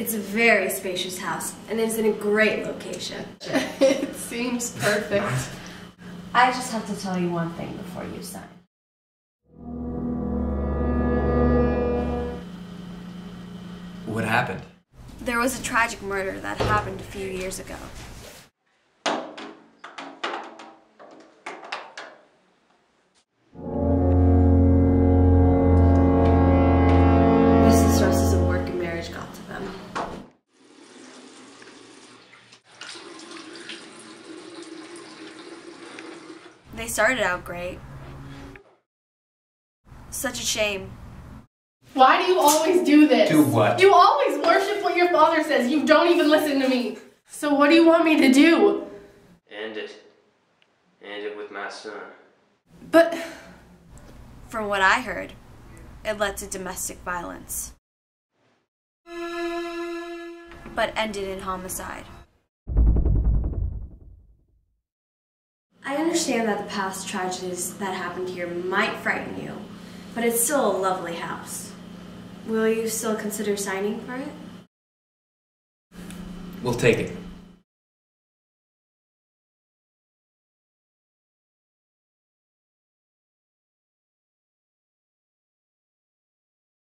It's a very spacious house and it's in a great location. it seems perfect. I just have to tell you one thing before you sign. What happened? There was a tragic murder that happened a few years ago. They started out great. Such a shame. Why do you always do this? Do what? You always worship what your father says. You don't even listen to me. So what do you want me to do? End it. End it with my son. But From what I heard, it led to domestic violence. But ended in homicide. Understand that the past tragedies that happened here might frighten you, but it's still a lovely house. Will you still consider signing for it? We'll take it.